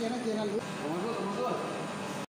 Channel.